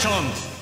Congratulations!